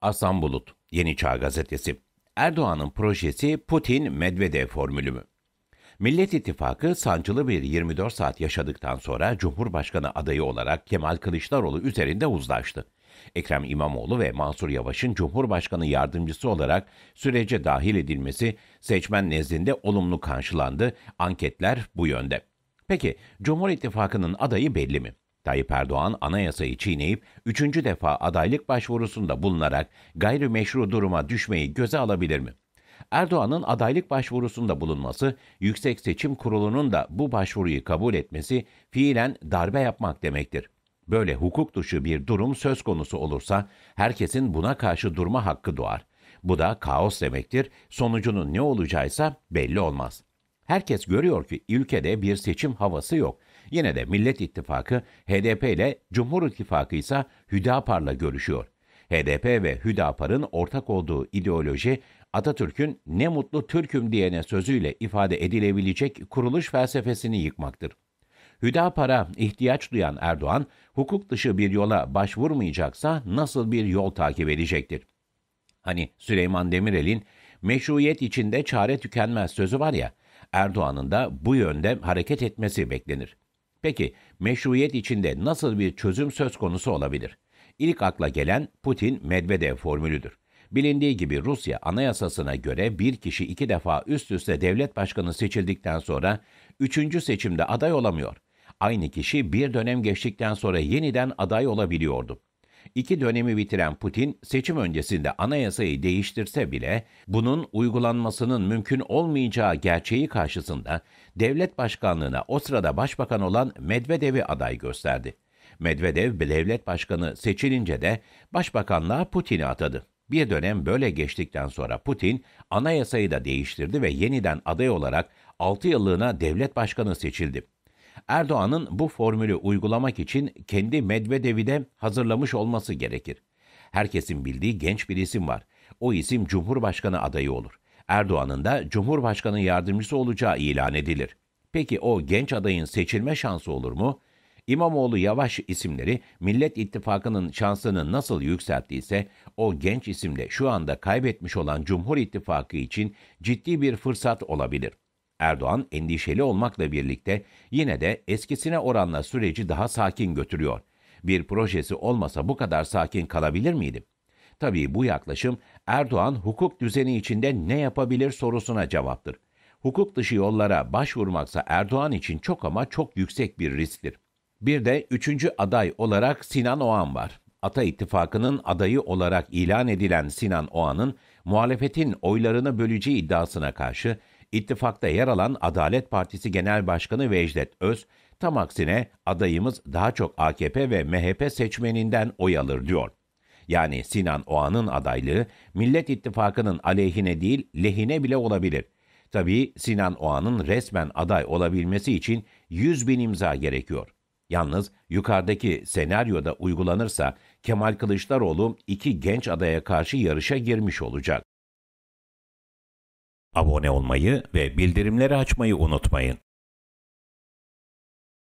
Aslan Bulut, Yeni Çağ Gazetesi. Erdoğan'ın projesi Putin-Medvedev formülü mü? Millet İttifakı sancılı bir 24 saat yaşadıktan sonra Cumhurbaşkanı adayı olarak Kemal Kılıçdaroğlu üzerinde uzlaştı. Ekrem İmamoğlu ve Mansur Yavaş'ın Cumhurbaşkanı yardımcısı olarak sürece dahil edilmesi seçmen nezdinde olumlu karşılandı. Anketler bu yönde. Peki Cumhur İttifakı'nın adayı belli mi? Tayyip Erdoğan anayasayı çiğneyip üçüncü defa adaylık başvurusunda bulunarak gayrimeşru duruma düşmeyi göze alabilir mi? Erdoğan'ın adaylık başvurusunda bulunması, Yüksek Seçim Kurulu'nun da bu başvuruyu kabul etmesi fiilen darbe yapmak demektir. Böyle hukuk dışı bir durum söz konusu olursa herkesin buna karşı durma hakkı doğar. Bu da kaos demektir. Sonucunun ne olacağıysa belli olmaz. Herkes görüyor ki ülkede bir seçim havası yok. Yine de Millet İttifakı HDP ile Cumhur İttifakı ise Hüdapar'la görüşüyor. HDP ve Hüdapar'ın ortak olduğu ideoloji Atatürk'ün ne mutlu Türk'üm diyene sözüyle ifade edilebilecek kuruluş felsefesini yıkmaktır. Hüdapar'a ihtiyaç duyan Erdoğan, hukuk dışı bir yola başvurmayacaksa nasıl bir yol takip edecektir? Hani Süleyman Demirel'in meşruiyet içinde çare tükenmez sözü var ya, Erdoğan'ın da bu yönde hareket etmesi beklenir. Peki meşruiyet içinde nasıl bir çözüm söz konusu olabilir? İlk akla gelen Putin-Medvedev formülüdür. Bilindiği gibi Rusya anayasasına göre bir kişi iki defa üst üste devlet başkanı seçildikten sonra üçüncü seçimde aday olamıyor. Aynı kişi bir dönem geçtikten sonra yeniden aday olabiliyordu. İki dönemi bitiren Putin seçim öncesinde anayasayı değiştirse bile bunun uygulanmasının mümkün olmayacağı gerçeği karşısında devlet başkanlığına o sırada başbakan olan Medvedev'i aday gösterdi. Medvedev devlet başkanı seçilince de başbakanlığa Putin'i atadı. Bir dönem böyle geçtikten sonra Putin anayasayı da değiştirdi ve yeniden aday olarak 6 yıllığına devlet başkanı seçildi. Erdoğan'ın bu formülü uygulamak için kendi Medvedev'i de hazırlamış olması gerekir. Herkesin bildiği genç bir isim var. O isim Cumhurbaşkanı adayı olur. Erdoğan'ın da Cumhurbaşkanı yardımcısı olacağı ilan edilir. Peki o genç adayın seçilme şansı olur mu? İmamoğlu Yavaş isimleri Millet İttifakı'nın şansını nasıl yükselttiyse o genç isimde şu anda kaybetmiş olan Cumhur İttifakı için ciddi bir fırsat olabilir. Erdoğan endişeli olmakla birlikte yine de eskisine oranla süreci daha sakin götürüyor. Bir projesi olmasa bu kadar sakin kalabilir miydi? Tabii bu yaklaşım Erdoğan hukuk düzeni içinde ne yapabilir sorusuna cevaptır. Hukuk dışı yollara başvurmaksa Erdoğan için çok ama çok yüksek bir risktir. Bir de üçüncü aday olarak Sinan Oğan var. Ata İttifakı'nın adayı olarak ilan edilen Sinan Oğan'ın muhalefetin oylarını böleceği iddiasına karşı ittifakta yer alan Adalet Partisi Genel Başkanı Vecdet Öz, tam aksine adayımız daha çok AKP ve MHP seçmeninden oy alır diyor. Yani Sinan Oğan'ın adaylığı Millet İttifakı'nın aleyhine değil lehine bile olabilir. Tabii Sinan Oğan'ın resmen aday olabilmesi için 100 bin imza gerekiyor. Yalnız yukarıdaki senaryoda uygulanırsa Kemal Kılıçdaroğlu iki genç adaya karşı yarışa girmiş olacak. Abone olmayı ve bildirimleri açmayı unutmayın.